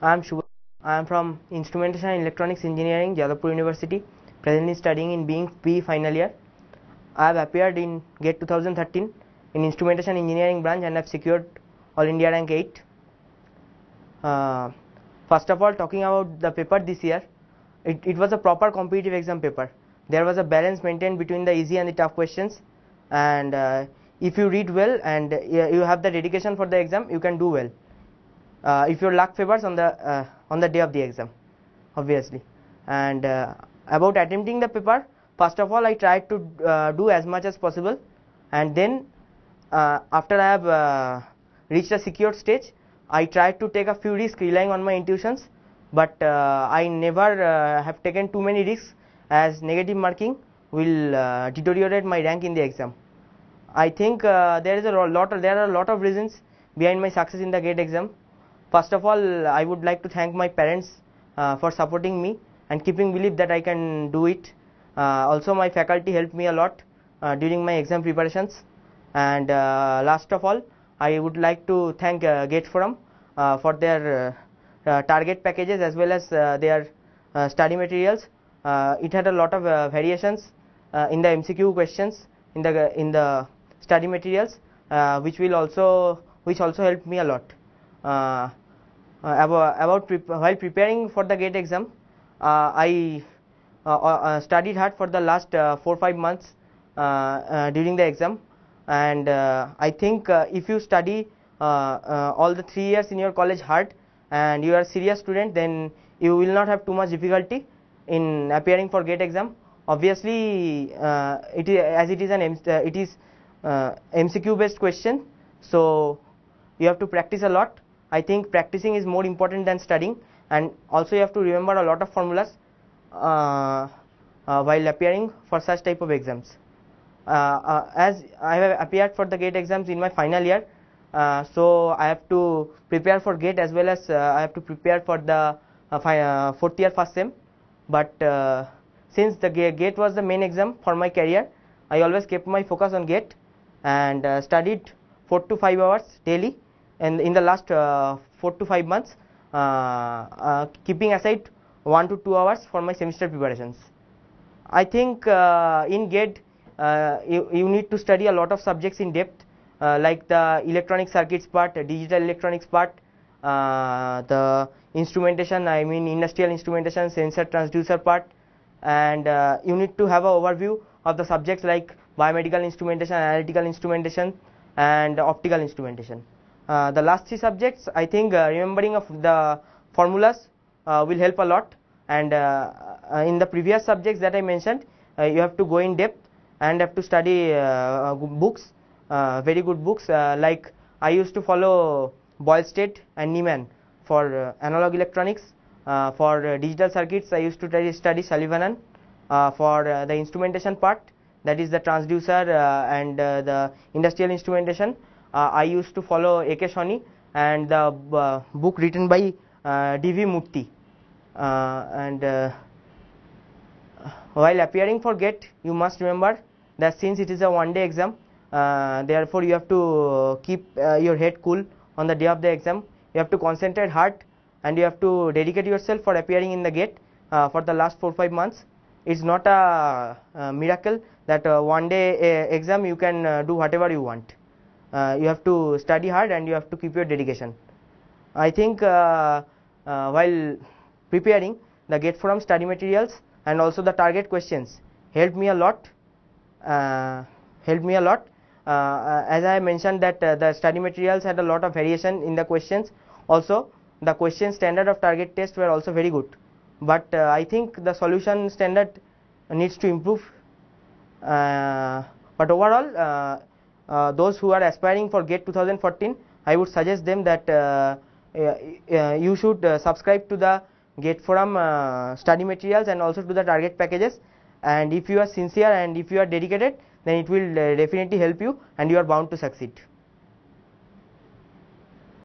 I am Shubha. I am from Instrumentation and Electronics Engineering, Jadavpur University, presently studying in being P final year. I have appeared in GATE 2013 in Instrumentation Engineering branch and have secured All India rank 8. Uh, first of all, talking about the paper this year, it, it was a proper competitive exam paper. There was a balance maintained between the easy and the tough questions, and uh, if you read well and uh, you have the dedication for the exam, you can do well. Uh, if your luck favors on the uh, on the day of the exam, obviously. And uh, about attempting the paper, first of all, I tried to uh, do as much as possible, and then uh, after I have uh, reached a secure stage, I tried to take a few risks relying on my intuitions, but I never have taken too many risks as negative marking will deteriorate my rank in the exam. I think there is a lot there are a lot of reasons behind my success in the GATE exam. First of all, I would like to thank my parents uh, for supporting me and keeping belief that I can do it. Uh, also, my faculty helped me a lot uh, during my exam preparations. And uh, last of all, I would like to thank uh, GATE Forum uh, for their uh, target packages as well as their study materials. It had a lot of variations in the MCQ questions in the in the study materials, which will also which also helped me a lot. Uh, uh, about, pre while preparing for the GATE exam, uh, I uh, studied hard for the last uh, four five months during the exam, and I think if you study all the three years in your college hard and you are a serious student, then you will not have too much difficulty in appearing for GATE exam. Obviously, uh, it is as it is an uh, it is uh, MCQ based question, so you have to practice a lot. I think practicing is more important than studying, and also you have to remember a lot of formulas uh, uh, while appearing for such type of exams. Uh, uh, as I have appeared for the GATE exams in my final year, uh, so I have to prepare for GATE as well as uh, I have to prepare for the fourth year first sem. But since the GATE was the main exam for my career, I always kept my focus on GATE and studied four to five hours daily. And in the last uh, four to five months, uh, uh, keeping aside one to two hours for my semester preparations. I think uh, in GATE uh, you, you need to study a lot of subjects in depth, uh, like the electronic circuits part, digital electronics part, the instrumentation, I mean industrial instrumentation, sensor transducer part, and you need to have an overview of the subjects like biomedical instrumentation, analytical instrumentation, and optical instrumentation. Uh, the last three subjects, I think uh, remembering of the formulas uh, will help a lot. And in the previous subjects that I mentioned, you have to go in depth and have to study books, very good books. Like I used to follow Boylestad and Neamen for analog electronics. Uh, for uh, digital circuits, I used to study, Sullivan. Uh, for the instrumentation part, that is the transducer and the industrial instrumentation, I used to follow A.K. Sawhney and the uh, book written by uh, D.V. Uh, and uh, while appearing for GATE, you must remember that since it is a one day exam, uh, therefore you have to keep uh, your head cool on the day of the exam. You have to concentrate hard and you have to dedicate yourself for appearing in the GATE uh, for the last 4 5 months. It's not a, uh miracle that uh, one day uh, exam you can uh, do whatever you want. Uh, you have to study hard and you have to keep your dedication. I think uh, uh, while preparing the GATE forum study materials and also the target questions helped me a lot. Helped me a lot. Uh, as I mentioned that uh, the study materials had a lot of variation in the questions. Also, the question standard of target test were also very good. But uh, I think the solution standard needs to improve. But overall, uh, those who are aspiring for GATE 2014, I would suggest them that uh, uh, uh, you should uh, subscribe to the GATE forum uh, study materials and also to the target packages. And if you are sincere and if you are dedicated, then it will definitely help you and you are bound to succeed.